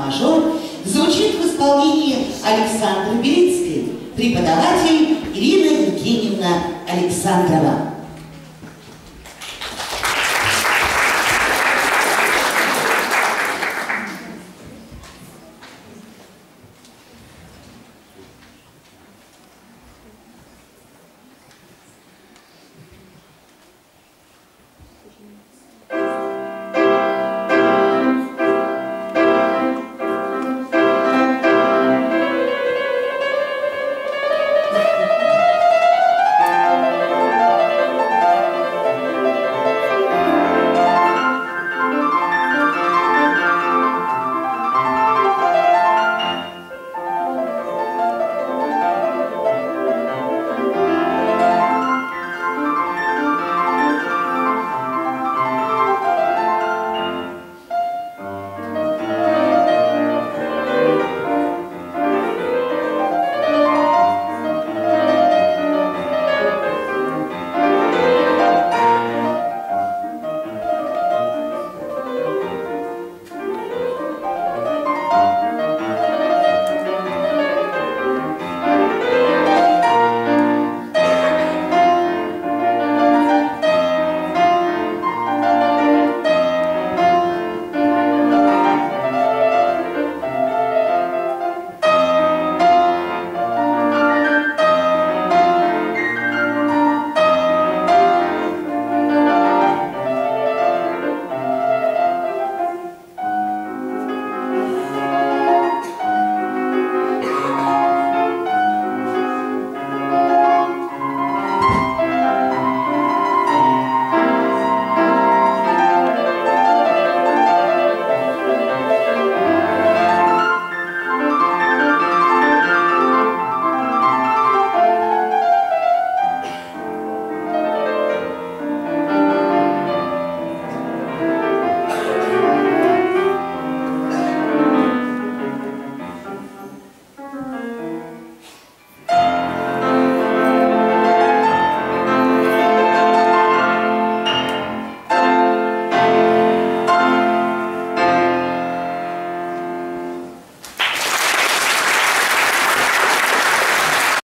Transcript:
мажор звучит в исполнении Александра Белицкой, преподаватель Ирина Евгеньевна Александрова.